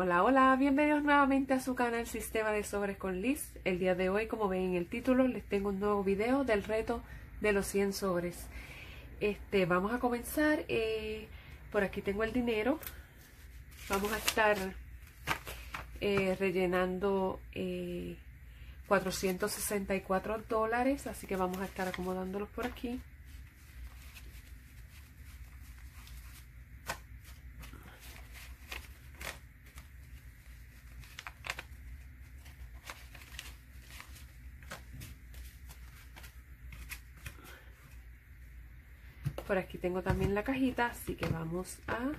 Hola, hola, bienvenidos nuevamente a su canal Sistema de Sobres con Liz. El día de hoy, como ven en el título, les tengo un nuevo video del reto de los 100 sobres. Este, vamos a comenzar. Eh, por aquí tengo el dinero. Vamos a estar eh, rellenando eh, 464 dólares, así que vamos a estar acomodándolos por aquí. Por aquí tengo también la cajita, así que vamos a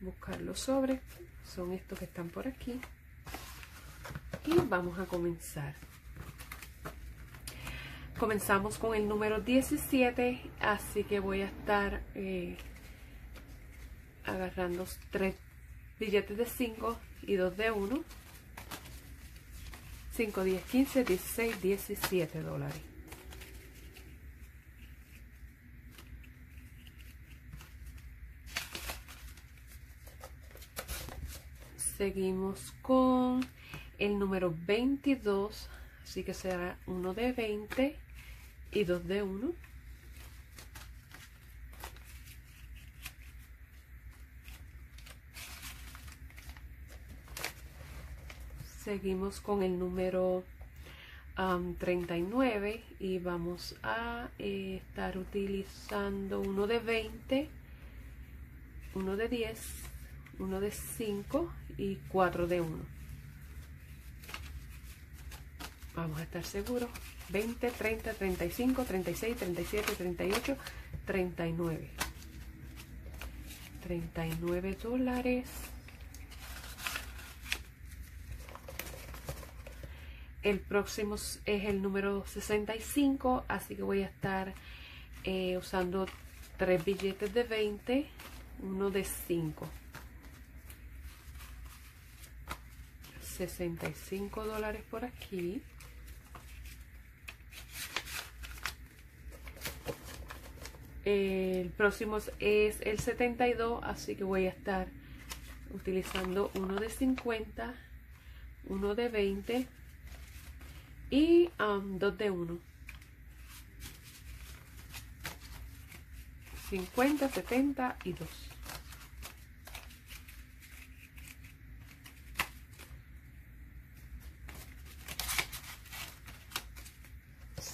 buscar los sobres. Son estos que están por aquí. Y vamos a comenzar. Comenzamos con el número 17, así que voy a estar eh, agarrando tres billetes de 5 y dos de 1. 5, 10, 15, 16, 17 dólares. Seguimos con el número 22, así que será uno de 20 y dos de 1. Seguimos con el número 39 y vamos a eh, estar utilizando uno de 20, uno de 10 uno de 5 y 4 de 1 vamos a estar seguros. 20, 30, 35, 36, 37, 38, 39 39 dólares. El próximo es el número 65 así que voy a estar eh, usando tres billetes de 20 uno de 5 65 dólares por aquí. El próximo es el 72, así que voy a estar utilizando uno de 50, uno de 20 y um, dos de 1. 50, 70 y 2.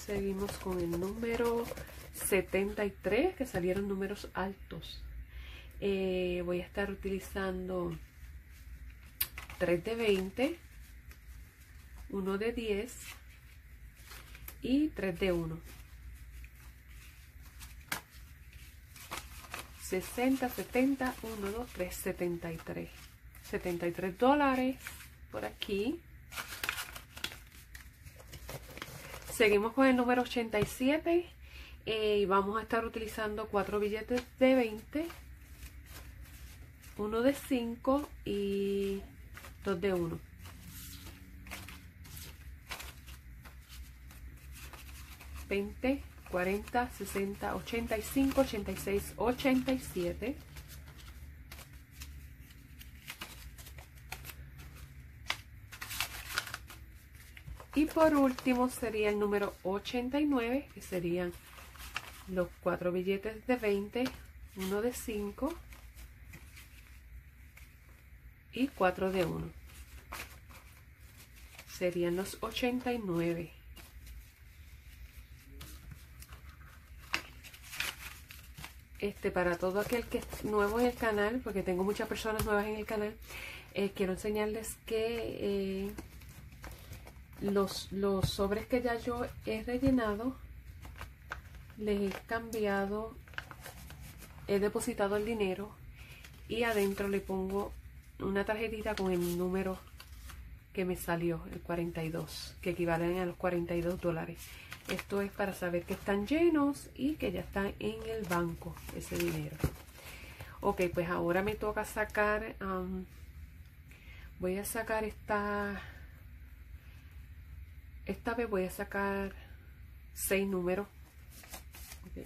Seguimos con el número 73 que salieron números altos. Eh, voy a estar utilizando 3 de 20 1 de 10 y 3 de 1 60 70 1 2 3 73 73 dólares por aquí Seguimos con el número 87 eh, y vamos a estar utilizando cuatro billetes de 20, uno de 5 y dos de 1. $20, 40, 60, 85, 86, 87. Y por último sería el número 89, que serían los cuatro billetes de 20, uno de 5 y 4 de 1. Serían los 89. Este, para todo aquel que es nuevo en el canal, porque tengo muchas personas nuevas en el canal, eh, quiero enseñarles que... Eh, los, los sobres que ya yo he rellenado les he cambiado he depositado el dinero y adentro le pongo una tarjetita con el número que me salió, el 42, que equivalen a los 42 dólares. Esto es para saber que están llenos y que ya están en el banco ese dinero. Ok, pues ahora me toca sacar, voy a sacar esta esta vez voy a sacar seis números.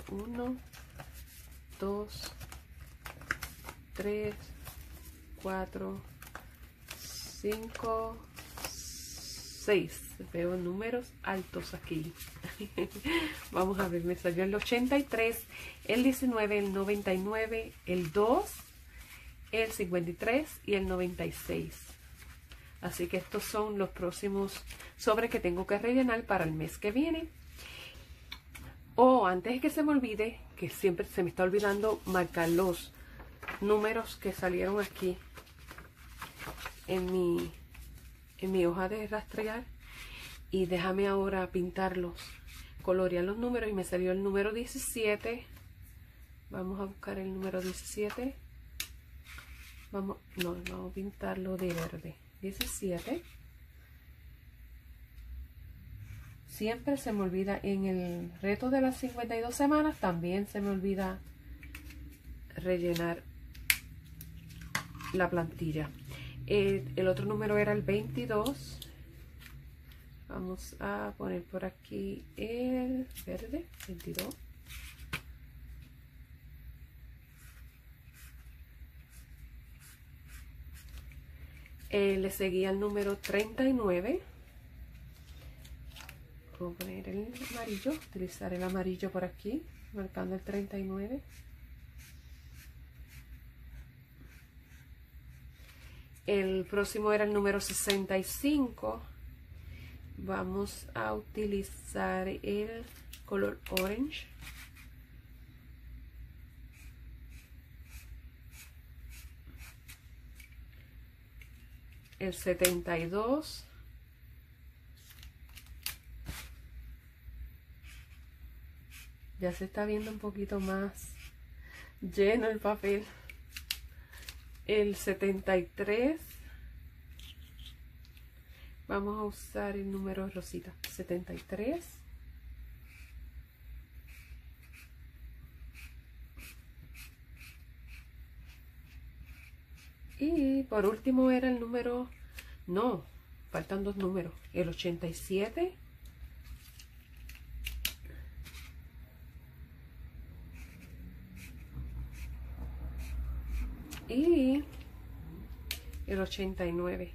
1, 2, 3, 4, 5, 6. Veo números altos aquí. Vamos a ver, me salió el 83, el 19, el 99, el 2, el 53 y el 96. Así que estos son los próximos sobres que tengo que rellenar para el mes que viene. O antes de que se me olvide, que siempre se me está olvidando marcar los números que salieron aquí en mi, en mi hoja de rastrear. Y déjame ahora pintarlos, colorear los números y me salió el número 17. Vamos a buscar el número 17. Vamos, no, vamos a pintarlo de verde. 17. siempre se me olvida en el reto de las 52 semanas también se me olvida rellenar la plantilla. El, el otro número era el 22 vamos a poner por aquí el verde 22 eh, le seguía el número 39 Voy a poner el amarillo, utilizar el amarillo por aquí, marcando el 39. El próximo era el número 65. Vamos a utilizar el color orange. El 72 Ya se está viendo un poquito más lleno el papel. El 73. Vamos a usar el número rosita. 73. Y por último era el número... No, faltan dos números. El 87 y el 89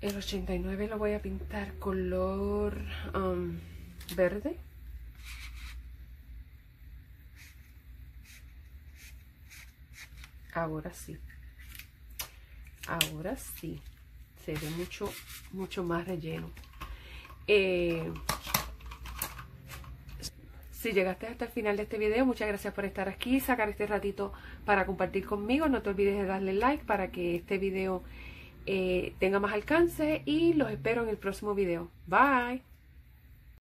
el 89 lo voy a pintar color um, verde ahora sí ahora sí se ve mucho mucho más relleno eh, si llegaste hasta el final de este video, muchas gracias por estar aquí, sacar este ratito para compartir conmigo. No te olvides de darle like para que este video eh, tenga más alcance y los espero en el próximo video. Bye.